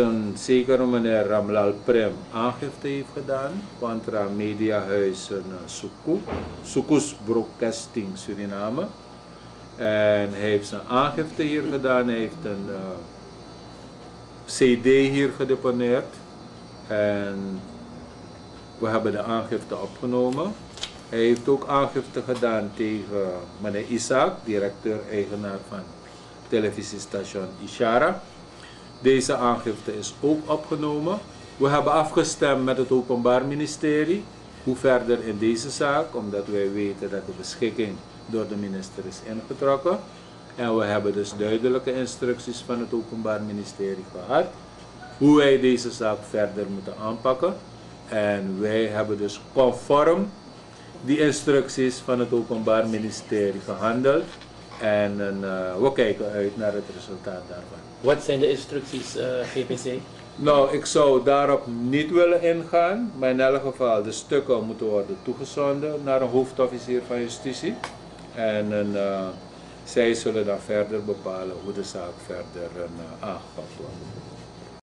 een zekere meneer Ramlal Prem aangifte heeft gedaan contra mediahuizen uh, Suku, Sukus Broadcasting Suriname. En hij heeft zijn aangifte hier gedaan, hij heeft een uh, CD hier gedeponeerd. En we hebben de aangifte opgenomen. Hij heeft ook aangifte gedaan tegen meneer Isaac, directeur-eigenaar van televisiestation Ishara. Deze aangifte is ook opgenomen. We hebben afgestemd met het Openbaar Ministerie hoe verder in deze zaak, omdat wij weten dat de beschikking door de minister is ingetrokken. En we hebben dus duidelijke instructies van het Openbaar Ministerie gehad hoe wij deze zaak verder moeten aanpakken. En wij hebben dus conform die instructies van het Openbaar Ministerie gehandeld. En uh, we kijken uit naar het resultaat daarvan. Wat zijn de instructies, uh, GPC? Nou, ik zou daarop niet willen ingaan, maar in elk geval de stukken moeten worden toegezonden naar een hoofdofficier van justitie. En uh, zij zullen dan verder bepalen hoe de zaak verder aangepakt wordt.